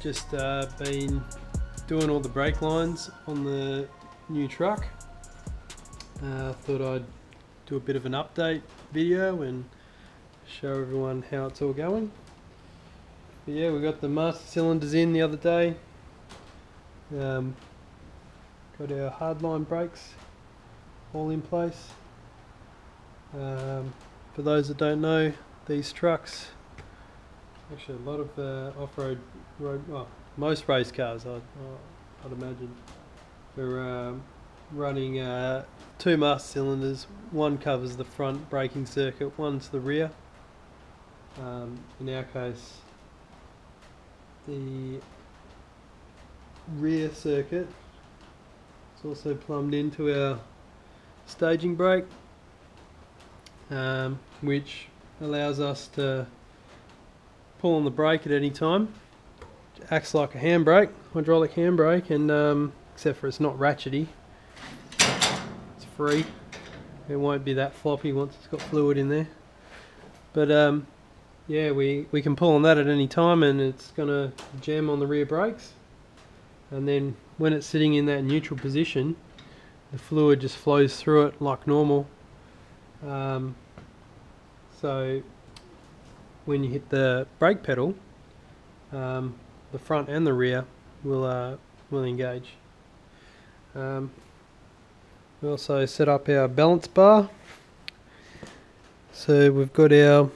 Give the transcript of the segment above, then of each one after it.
just uh, been doing all the brake lines on the new truck. Uh, thought I'd do a bit of an update video and show everyone how it's all going. But yeah, we got the master cylinders in the other day. Um, got our hardline brakes all in place. Um, for those that don't know, these trucks, actually a lot of uh, off-road, road, well, most race cars, I'd, I'd imagine, are um, running uh, two master cylinders. One covers the front braking circuit, one's the rear. Um, in our case, the rear circuit is also plumbed into our staging brake, um, which allows us to pull on the brake at any time. Acts like a handbrake, hydraulic handbrake, and um, except for it's not ratchety, it's free. It won't be that floppy once it's got fluid in there. But um, yeah, we, we can pull on that at any time and it's going to jam on the rear brakes. And then when it's sitting in that neutral position, the fluid just flows through it like normal. Um, so when you hit the brake pedal, um, the front and the rear will uh, will engage. Um, we also set up our balance bar. So we've got our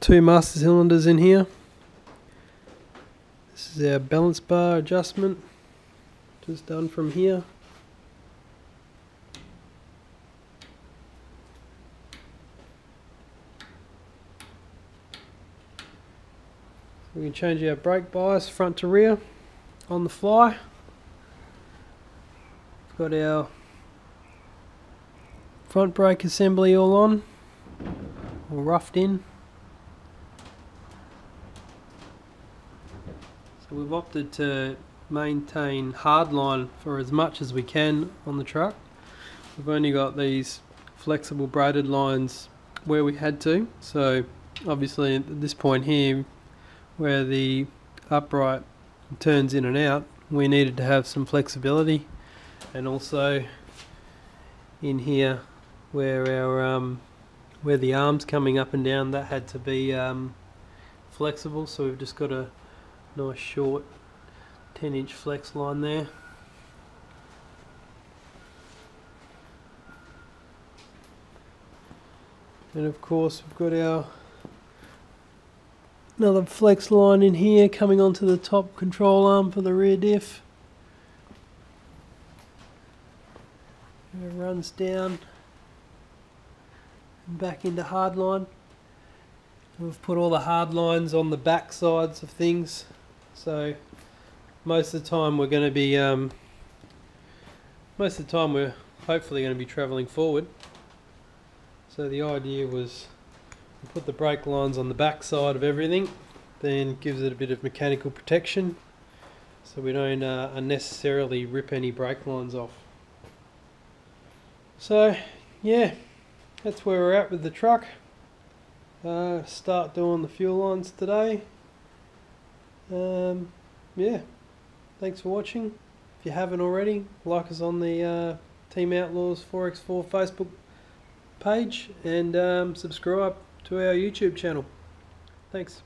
two master cylinders in here. This is our balance bar adjustment, just done from here. We can change our brake bias front to rear on the fly. We've got our front brake assembly all on, all roughed in. So we've opted to maintain hardline for as much as we can on the truck. We've only got these flexible braided lines where we had to. So obviously at this point here where the upright turns in and out we needed to have some flexibility. And also in here where our um, where the arms coming up and down that had to be um, flexible. So we've just got a nice short 10 inch flex line there. And of course we've got our another flex line in here coming onto the top control arm for the rear diff. And it runs down and back into hardline we've put all the hard lines on the back sides of things. So most of the time we're going to be um, most of the time we're hopefully going to be traveling forward. So the idea was put the brake lines on the back side of everything then gives it a bit of mechanical protection so we don't uh, unnecessarily rip any brake lines off. So yeah that's where we're at with the truck. Uh, start doing the fuel lines today. Um, yeah thanks for watching. If you haven't already like us on the uh, Team Outlaws 4x4 Facebook page and um, subscribe to our YouTube channel. Thanks